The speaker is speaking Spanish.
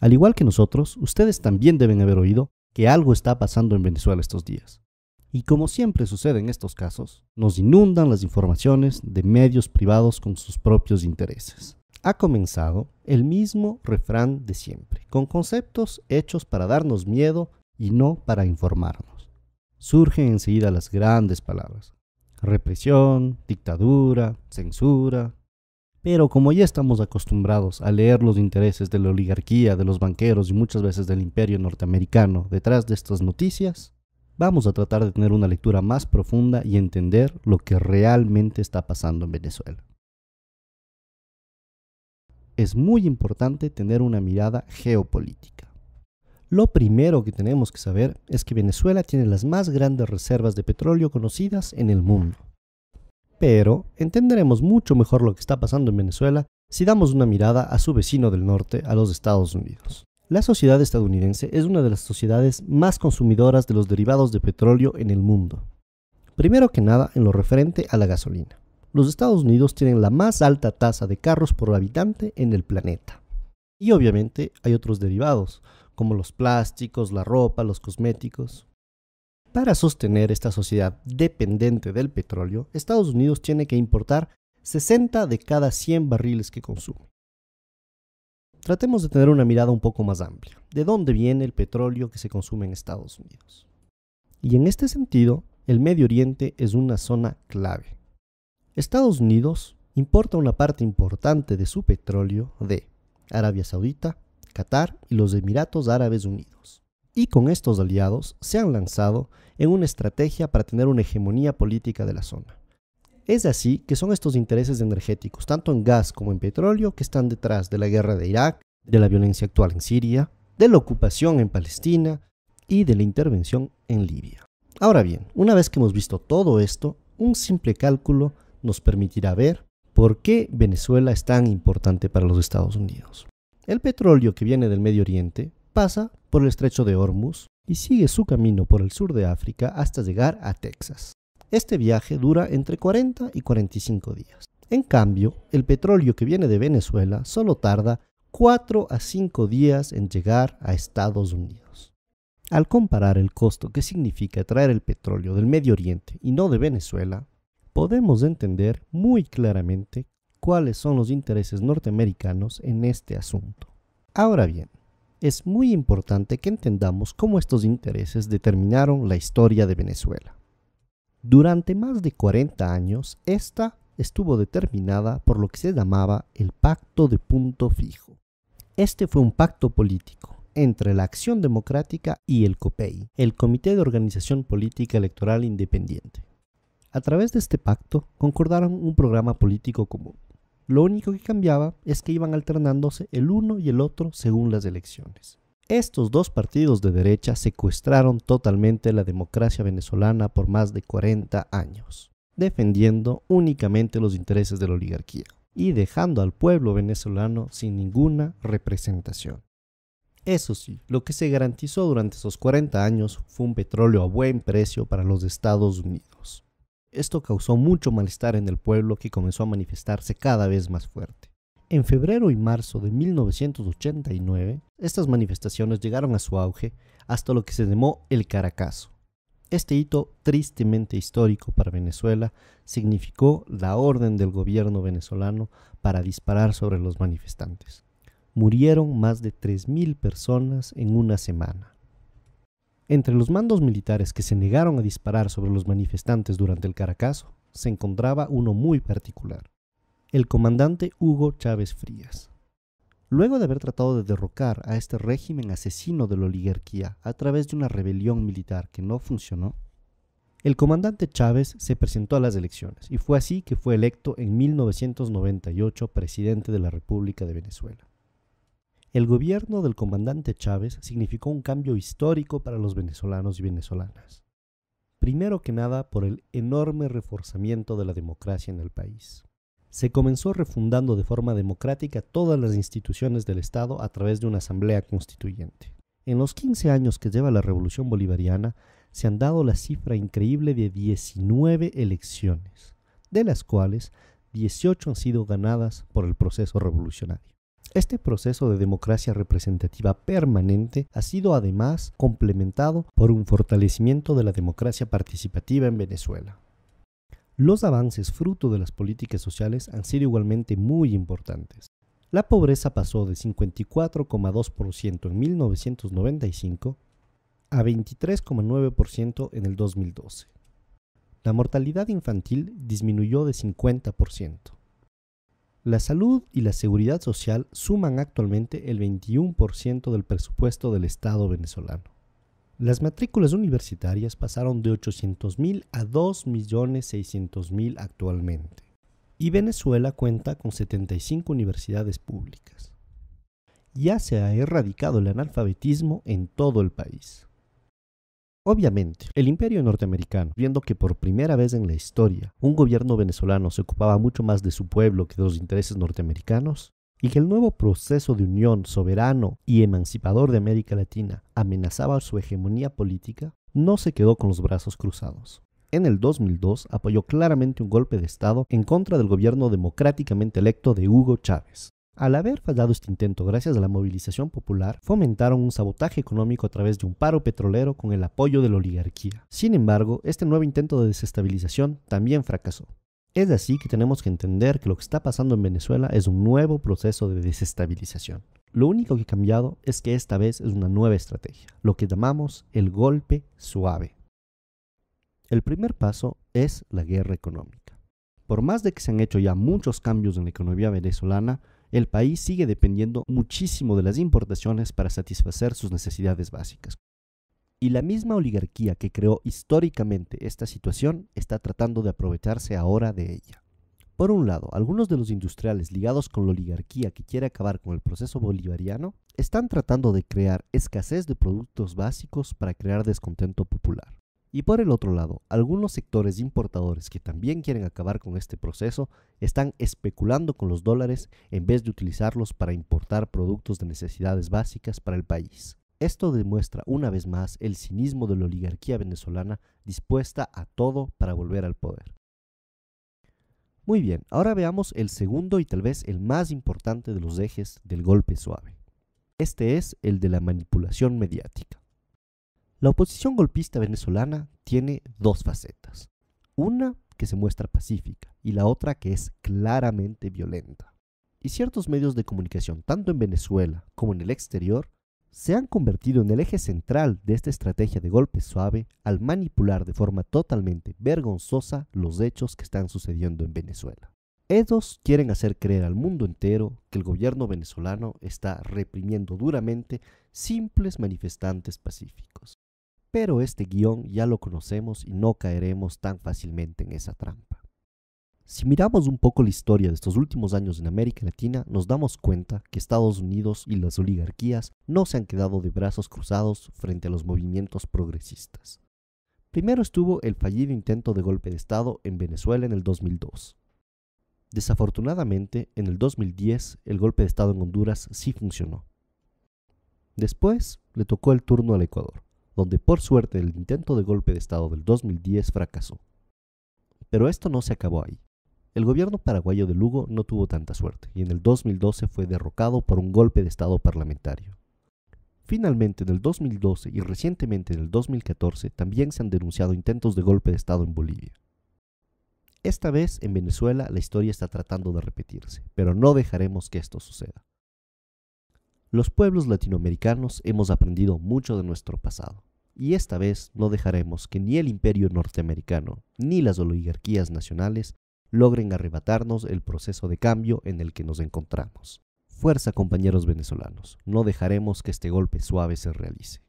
Al igual que nosotros, ustedes también deben haber oído que algo está pasando en Venezuela estos días. Y como siempre sucede en estos casos, nos inundan las informaciones de medios privados con sus propios intereses. Ha comenzado el mismo refrán de siempre, con conceptos hechos para darnos miedo y no para informarnos. Surgen enseguida las grandes palabras. Represión, dictadura, censura. Pero como ya estamos acostumbrados a leer los intereses de la oligarquía, de los banqueros y muchas veces del imperio norteamericano detrás de estas noticias, vamos a tratar de tener una lectura más profunda y entender lo que realmente está pasando en Venezuela. Es muy importante tener una mirada geopolítica. Lo primero que tenemos que saber es que Venezuela tiene las más grandes reservas de petróleo conocidas en el mundo. Pero entenderemos mucho mejor lo que está pasando en Venezuela si damos una mirada a su vecino del norte, a los Estados Unidos. La sociedad estadounidense es una de las sociedades más consumidoras de los derivados de petróleo en el mundo. Primero que nada, en lo referente a la gasolina. Los Estados Unidos tienen la más alta tasa de carros por habitante en el planeta. Y obviamente hay otros derivados, como los plásticos, la ropa, los cosméticos. Para sostener esta sociedad dependiente del petróleo, Estados Unidos tiene que importar 60 de cada 100 barriles que consume. Tratemos de tener una mirada un poco más amplia. ¿De dónde viene el petróleo que se consume en Estados Unidos? Y en este sentido, el Medio Oriente es una zona clave. Estados Unidos importa una parte importante de su petróleo de Arabia Saudita, Qatar y los Emiratos Árabes Unidos. Y con estos aliados se han lanzado en una estrategia para tener una hegemonía política de la zona. Es así que son estos intereses energéticos, tanto en gas como en petróleo, que están detrás de la guerra de Irak, de la violencia actual en Siria, de la ocupación en Palestina y de la intervención en Libia. Ahora bien, una vez que hemos visto todo esto, un simple cálculo nos permitirá ver por qué Venezuela es tan importante para los Estados Unidos. El petróleo que viene del Medio Oriente pasa por el estrecho de Hormuz y sigue su camino por el sur de África hasta llegar a Texas. Este viaje dura entre 40 y 45 días. En cambio, el petróleo que viene de Venezuela solo tarda 4 a 5 días en llegar a Estados Unidos. Al comparar el costo que significa traer el petróleo del Medio Oriente y no de Venezuela, podemos entender muy claramente cuáles son los intereses norteamericanos en este asunto. Ahora bien, es muy importante que entendamos cómo estos intereses determinaron la historia de Venezuela. Durante más de 40 años, esta estuvo determinada por lo que se llamaba el Pacto de Punto Fijo. Este fue un pacto político entre la Acción Democrática y el COPEI, el Comité de Organización Política Electoral Independiente. A través de este pacto concordaron un programa político común. Lo único que cambiaba es que iban alternándose el uno y el otro según las elecciones. Estos dos partidos de derecha secuestraron totalmente la democracia venezolana por más de 40 años, defendiendo únicamente los intereses de la oligarquía y dejando al pueblo venezolano sin ninguna representación. Eso sí, lo que se garantizó durante esos 40 años fue un petróleo a buen precio para los Estados Unidos. Esto causó mucho malestar en el pueblo que comenzó a manifestarse cada vez más fuerte. En febrero y marzo de 1989, estas manifestaciones llegaron a su auge hasta lo que se llamó el Caracazo. Este hito tristemente histórico para Venezuela significó la orden del gobierno venezolano para disparar sobre los manifestantes. Murieron más de 3.000 personas en una semana. Entre los mandos militares que se negaron a disparar sobre los manifestantes durante el Caracazo se encontraba uno muy particular el comandante Hugo Chávez Frías. Luego de haber tratado de derrocar a este régimen asesino de la oligarquía a través de una rebelión militar que no funcionó, el comandante Chávez se presentó a las elecciones y fue así que fue electo en 1998 presidente de la República de Venezuela. El gobierno del comandante Chávez significó un cambio histórico para los venezolanos y venezolanas. Primero que nada por el enorme reforzamiento de la democracia en el país se comenzó refundando de forma democrática todas las instituciones del Estado a través de una asamblea constituyente. En los 15 años que lleva la Revolución Bolivariana, se han dado la cifra increíble de 19 elecciones, de las cuales 18 han sido ganadas por el proceso revolucionario. Este proceso de democracia representativa permanente ha sido además complementado por un fortalecimiento de la democracia participativa en Venezuela. Los avances fruto de las políticas sociales han sido igualmente muy importantes. La pobreza pasó de 54,2% en 1995 a 23,9% en el 2012. La mortalidad infantil disminuyó de 50%. La salud y la seguridad social suman actualmente el 21% del presupuesto del Estado venezolano. Las matrículas universitarias pasaron de 800.000 a 2.600.000 actualmente. Y Venezuela cuenta con 75 universidades públicas. Ya se ha erradicado el analfabetismo en todo el país. Obviamente, el imperio norteamericano, viendo que por primera vez en la historia un gobierno venezolano se ocupaba mucho más de su pueblo que de los intereses norteamericanos, y que el nuevo proceso de unión soberano y emancipador de América Latina amenazaba su hegemonía política, no se quedó con los brazos cruzados. En el 2002 apoyó claramente un golpe de Estado en contra del gobierno democráticamente electo de Hugo Chávez, al haber fallado este intento gracias a la movilización popular, fomentaron un sabotaje económico a través de un paro petrolero con el apoyo de la oligarquía. Sin embargo, este nuevo intento de desestabilización también fracasó. Es así que tenemos que entender que lo que está pasando en Venezuela es un nuevo proceso de desestabilización. Lo único que ha cambiado es que esta vez es una nueva estrategia, lo que llamamos el golpe suave. El primer paso es la guerra económica. Por más de que se han hecho ya muchos cambios en la economía venezolana, el país sigue dependiendo muchísimo de las importaciones para satisfacer sus necesidades básicas. Y la misma oligarquía que creó históricamente esta situación está tratando de aprovecharse ahora de ella. Por un lado, algunos de los industriales ligados con la oligarquía que quiere acabar con el proceso bolivariano están tratando de crear escasez de productos básicos para crear descontento popular. Y por el otro lado, algunos sectores importadores que también quieren acabar con este proceso están especulando con los dólares en vez de utilizarlos para importar productos de necesidades básicas para el país. Esto demuestra una vez más el cinismo de la oligarquía venezolana dispuesta a todo para volver al poder. Muy bien, ahora veamos el segundo y tal vez el más importante de los ejes del golpe suave. Este es el de la manipulación mediática. La oposición golpista venezolana tiene dos facetas. Una que se muestra pacífica y la otra que es claramente violenta. Y ciertos medios de comunicación, tanto en Venezuela como en el exterior, se han convertido en el eje central de esta estrategia de golpe suave al manipular de forma totalmente vergonzosa los hechos que están sucediendo en Venezuela. Ellos quieren hacer creer al mundo entero que el gobierno venezolano está reprimiendo duramente simples manifestantes pacíficos. Pero este guion ya lo conocemos y no caeremos tan fácilmente en esa trampa. Si miramos un poco la historia de estos últimos años en América Latina, nos damos cuenta que Estados Unidos y las oligarquías no se han quedado de brazos cruzados frente a los movimientos progresistas. Primero estuvo el fallido intento de golpe de Estado en Venezuela en el 2002. Desafortunadamente, en el 2010 el golpe de Estado en Honduras sí funcionó. Después le tocó el turno al Ecuador donde por suerte el intento de golpe de Estado del 2010 fracasó. Pero esto no se acabó ahí. El gobierno paraguayo de Lugo no tuvo tanta suerte y en el 2012 fue derrocado por un golpe de Estado parlamentario. Finalmente, en el 2012 y recientemente en el 2014 también se han denunciado intentos de golpe de Estado en Bolivia. Esta vez en Venezuela la historia está tratando de repetirse, pero no dejaremos que esto suceda. Los pueblos latinoamericanos hemos aprendido mucho de nuestro pasado y esta vez no dejaremos que ni el imperio norteamericano ni las oligarquías nacionales logren arrebatarnos el proceso de cambio en el que nos encontramos. Fuerza compañeros venezolanos, no dejaremos que este golpe suave se realice.